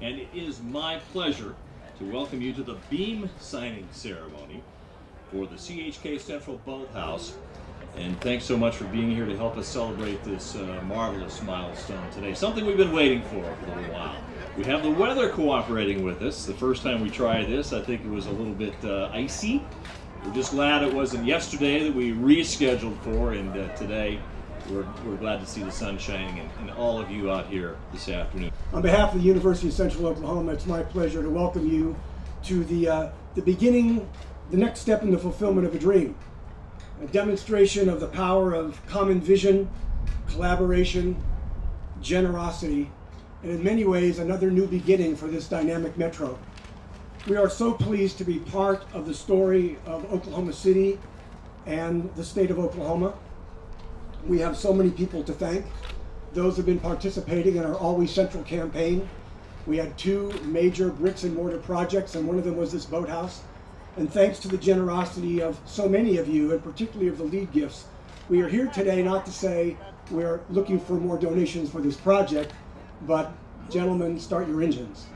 and it is my pleasure to welcome you to the beam signing ceremony for the CHK Central Boathouse. And thanks so much for being here to help us celebrate this uh, marvelous milestone today. Something we've been waiting for for a little while. We have the weather cooperating with us. The first time we tried this, I think it was a little bit uh, icy. We're just glad it wasn't yesterday that we rescheduled for, and uh, today we're, we're glad to see the sun shining and, and all of you out here this afternoon. On behalf of the University of Central Oklahoma, it's my pleasure to welcome you to the, uh, the beginning, the next step in the fulfillment of a dream. A demonstration of the power of common vision, collaboration, generosity, and in many ways, another new beginning for this dynamic metro. We are so pleased to be part of the story of Oklahoma City and the state of Oklahoma. We have so many people to thank. Those have been participating in our Always Central campaign. We had two major bricks and mortar projects, and one of them was this boathouse. And thanks to the generosity of so many of you, and particularly of the lead gifts, we are here today not to say we're looking for more donations for this project, but gentlemen, start your engines.